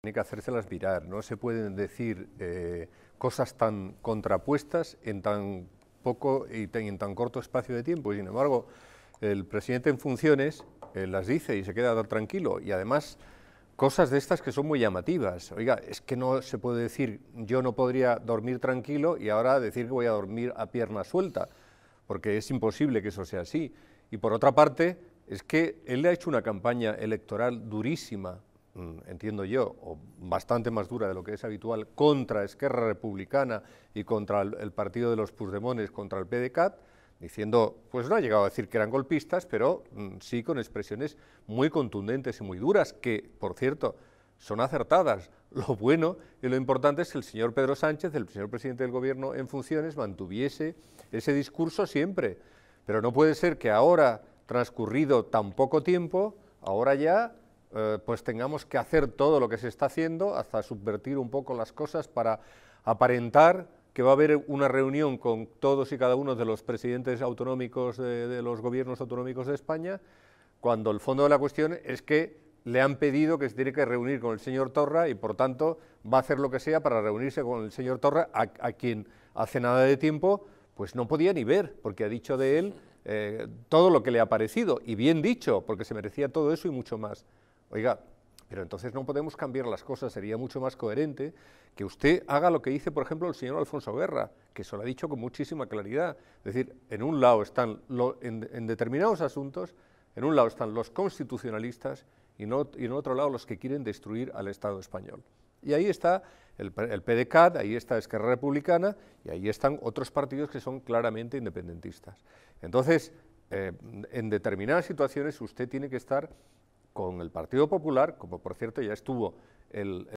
Tiene que hacérselas mirar, no se pueden decir eh, cosas tan contrapuestas en tan poco y en tan corto espacio de tiempo. Y sin embargo, el presidente en funciones eh, las dice y se queda tranquilo. Y además, cosas de estas que son muy llamativas. Oiga, es que no se puede decir yo no podría dormir tranquilo y ahora decir que voy a dormir a pierna suelta, porque es imposible que eso sea así. Y por otra parte, es que él le ha hecho una campaña electoral durísima entiendo yo, o bastante más dura de lo que es habitual, contra Esquerra Republicana y contra el, partido de los Puigdemones, contra el PDCAT, diciendo, pues no ha llegado a decir que eran golpistas, pero mm, sí con expresiones muy contundentes y muy duras, que, por cierto, son acertadas. Lo bueno y lo importante es que el señor Pedro Sánchez, el señor presidente del Gobierno en funciones, mantuviese ese discurso siempre. Pero no puede ser que ahora, transcurrido tan poco tiempo, ahora ya eh, pues tengamos que hacer todo lo que se está haciendo, hasta subvertir un poco las cosas para aparentar que va a haber una reunión con todos y cada uno de los presidentes autonómicos de, los gobiernos autonómicos de España, cuando el fondo de la cuestión es que le han pedido que se tiene que reunir con el señor Torra y por tanto va a hacer lo que sea para reunirse con el señor Torra, a, quien hace nada de tiempo pues no podía ni ver, porque ha dicho de él eh, todo lo que le ha parecido, y bien dicho, porque se merecía todo eso y mucho más. Oiga, pero entonces no podemos cambiar las cosas, sería mucho más coherente que usted haga lo que dice, por ejemplo, el señor Alfonso Guerra, que eso lo ha dicho con muchísima claridad. Es decir, en un lado están, en, determinados asuntos, en un lado están los constitucionalistas y, en otro lado los que quieren destruir al Estado español. Y ahí está el, el PDCAT, ahí está Esquerra Republicana y ahí están otros partidos que son claramente independentistas. Entonces, eh, en determinadas situaciones usted tiene que estar con el Partido Popular, como por cierto ya estuvo el,